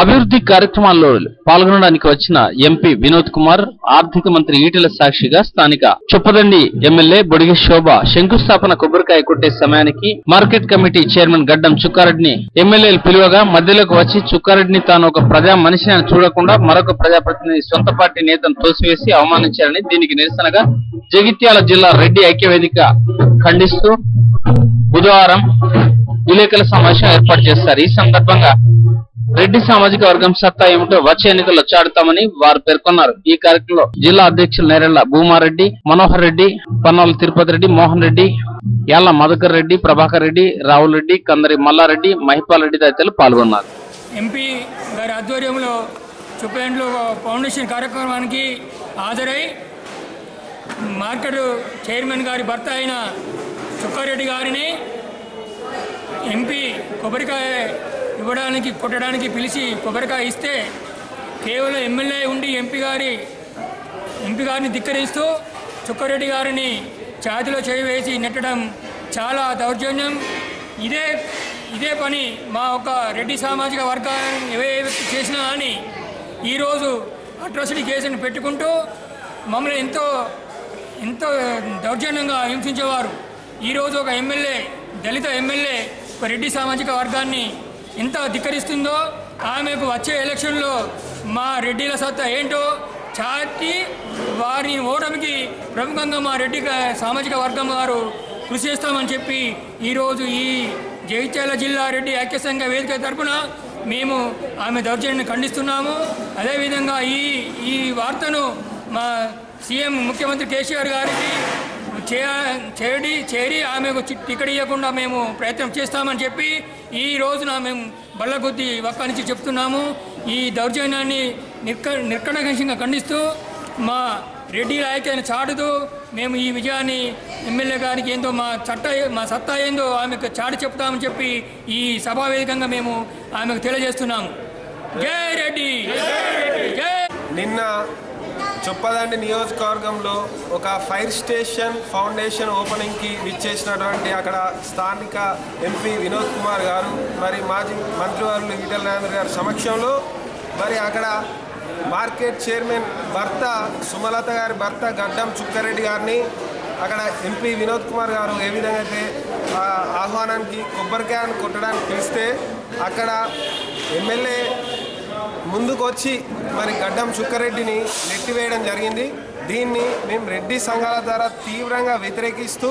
అభివృద్ధి కార్యక్రమాల్లో పాల్గొనడానికి వచ్చిన ఎంపీ వినోద్ కుమార్ ఆర్థిక మంత్రి ఈటెల సాక్షిగా స్థానిక. చొప్పదండి ఎమ్మెల్యే బొడిగి శోభ శంకుస్థాపన కొబ్బరికాయ కొట్టే సమయానికి మార్కెట్ కమిటీ చైర్మన్ గడ్డం చుక్కారెడ్డిని ఎమ్మెల్యేలు పిలువగా మధ్యలోకి వచ్చి చుక్కారెడ్డిని తాను ఒక ప్రజా మనిషిని అని చూడకుండా మరొక ప్రజాప్రతినిధి సొంత పార్టీ నేతను తోసివేసి అవమానించారని దీనికి నిరసనగా జగిత్యాల జిల్లా రెడ్డి ఐక్యవేదిక ఖండిస్తూ బుధవారం విలేకరుల సమావేశం ఏర్పాటు చేస్తారు ఈ సందర్భంగా రెడ్డి సామాజిక వర్గం సత్తా ఏమిటో వచ్చే ఎన్నికల్లో చాడుతామని వారు పేర్కొన్నారు. ఈ కార్యక్రమంలో జిల్లా అధ్యక్షులు నేరెళ్ళ భూమారెడ్డి మనోహర్ రెడ్డి పన్నాల తిరుపతి రెడ్డి మోహన్ రెడ్డి యాళ్ళ మధుకర్ రెడ్డి ప్రభాకర్ రెడ్డి రావుల్ రెడ్డి కందరి మల్లారెడ్డి మహిపాల్ రెడ్డి తదితరులు పాల్గొన్నారు. ఎంపీ గారి ఆధ్వర్యంలో చుప్పేంట్లో ఫౌండేషన్ కార్యక్రమానికి హాజరై మార్కెట్ చైర్మన్ గారి భర్త అయిన చుక్కారెడ్డి గారిని ఎంపీ కొబ్బరికాయ ఇవ్వడానికి కొట్టడానికి పిలిచి కొబ్బరికాయ ఇస్తే కేవలం ఎమ్మెల్యే ఉండి ఎంపీ గారి ఎంపీ గారిని ధిక్కరిస్తూ చుక్కారెడ్డి గారిని ఛాతిలో చేయి వేసి నెట్టడం చాలా దౌర్జన్యం. ఇదే ఇదే పని మా ఒక రెడ్డి సామాజిక వర్గాన్ని ఏ వ్యక్తి చేసినా అని ఈరోజు అట్రాసిటీ కేసును పెట్టుకుంటూ మమ్మల్ని ఎంతో ఎంతో దౌర్జన్యంగా హింసించేవారు. ఈరోజు ఒక ఎమ్మెల్యే దళిత ఎమ్మెల్యే ఒక రెడ్డి సామాజిక వర్గాన్ని ఎంత ధిక్కరిస్తుందో ఆమెకు వచ్చే ఎలక్షన్లో మా రెడ్డిల సత్తా ఏంటో చాటి వారి ఓటమికి ప్రముఖంగా మా రెడ్డి సామాజిక వర్గం వారు కృషి చేస్తామని చెప్పి ఈరోజు ఈ జగిత్యాల జిల్లా రెడ్డి ఐక్య సంఘ వేదిక తరపున మేము ఆమె దౌర్జన్యాన్ని ఖండిస్తున్నాము. అదేవిధంగా ఈ ఈ వార్తను మా సీఎం ముఖ్యమంత్రి కేసీఆర్ గారికి చేడి చేరి ఆమెకు టికెట్ ఇవ్వకుండా మేము ప్రయత్నం చేస్తామని చెప్పి ఈ రోజున మేము బల్లకొద్ది ఒక్క నుంచి చెప్తున్నాము. ఈ దౌర్జన్యాన్ని నిర్క నిర్కణఘంగా ఖండిస్తూ మా రెడ్డి ఐక్యతను చాటుతూ మేము ఈ విజయాన్ని ఎమ్మెల్యే గారికి ఏందో మా చట్ట మా సత్తా ఏందో ఆమెకు చాటి చెప్తామని చెప్పి ఈ సభా వేదికంగా మేము ఆమెకు తెలియజేస్తున్నాము. జై రెడ్డి! జై నిన్న చొప్పదండి నియోజకవర్గంలో ఒక ఫైర్ స్టేషన్ ఫౌండేషన్ ఓపెనింగ్కి విచ్చేసినటువంటి అక్కడ స్థానిక ఎంపీ వినోద్ కుమార్ గారు మరి మాజీ మంత్రివర్యులు ఈటల రాజేంద్ర గారి సమక్షంలో మరి అక్కడ మార్కెట్ చైర్మన్ భర్త సుమలత గారి భర్త గడ్డం చుక్కారెడ్డి గారిని అక్కడ ఎంపీ వినోద్ కుమార్ గారు ఏ విధంగా అయితే ఆ ఆహ్వానానికి కొబ్బరికాయను కొట్టడానికి పిలిస్తే అక్కడ ఎమ్మెల్యే ముందుకు వచ్చి మరి గడ్డం చుక్కారెడ్డిని నెట్టివేయడం జరిగింది. దీన్ని మేము రెడ్డి సంఘాల ద్వారా తీవ్రంగా వ్యతిరేకిస్తూ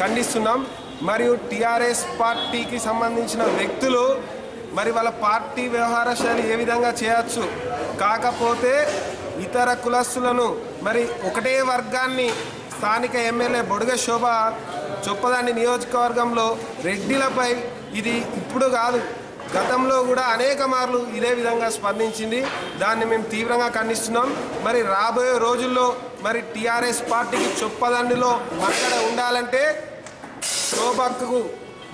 ఖండిస్తున్నాం. మరియు టీఆర్ఎస్ పార్టీకి సంబంధించిన వ్యక్తులు మరి వాళ్ళ పార్టీ వ్యవహార శైలి ఏ విధంగా చేయొచ్చు? కాకపోతే ఇతర కులస్తులను మరి ఒకటే వర్గాన్ని స్థానిక ఎమ్మెల్యే బొడుగ శోభ చొప్పదాని నియోజకవర్గంలో రెడ్డిలపై ఇది ఇప్పుడు కాదు. గతంలో కూడా అనేక మార్లు ఇదే విధంగా స్పందించింది. దాన్ని మేము తీవ్రంగా ఖండిస్తున్నాం. మరి రాబోయే రోజుల్లో మరి టీఆర్ఎస్ పార్టీకి చొప్పదండిలో అక్కడ ఉండాలంటే శోభకు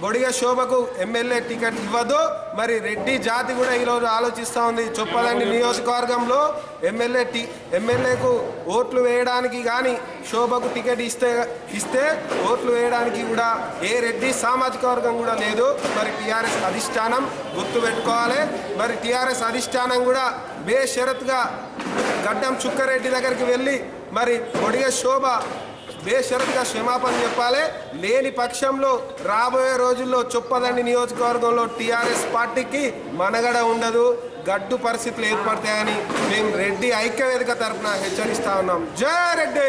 బొడిగ శోభకు ఎమ్మెల్యే టికెట్ ఇవ్వదు. మరి రెడ్డి జాతి కూడా ఈరోజు ఆలోచిస్తూ ఉంది. చొప్పదండి నియోజకవర్గంలో ఎమ్మెల్యే టి ఎమ్మెల్యేకు ఓట్లు వేయడానికి కానీ శోభకు టికెట్ ఇస్తే ఇస్తే ఓట్లు వేయడానికి కూడా ఏ రెడ్డి సామాజిక వర్గం కూడా లేదు. మరి టీఆర్ఎస్ అధిష్టానం గుర్తుపెట్టుకోవాలి మరి టీఆర్ఎస్ అధిష్టానం కూడా బేషరత్గా గడ్డం చుక్కారెడ్డి దగ్గరికి వెళ్ళి మరి బొడిగ శోభ బేషరత్గా క్షమాపణ చెప్పాలి. లేని పక్షంలో రాబోయే రోజుల్లో చొప్పదండి నియోజకవర్గంలో టీఆర్ఎస్ పార్టీకి మనగడ ఉండదు. గడ్డు పరిస్థితులు ఏర్పడతాయని మేము రెడ్డి ఐక్యవేదిక తరఫున హెచ్చరిస్తా ఉన్నాం. జయ రెడ్డి!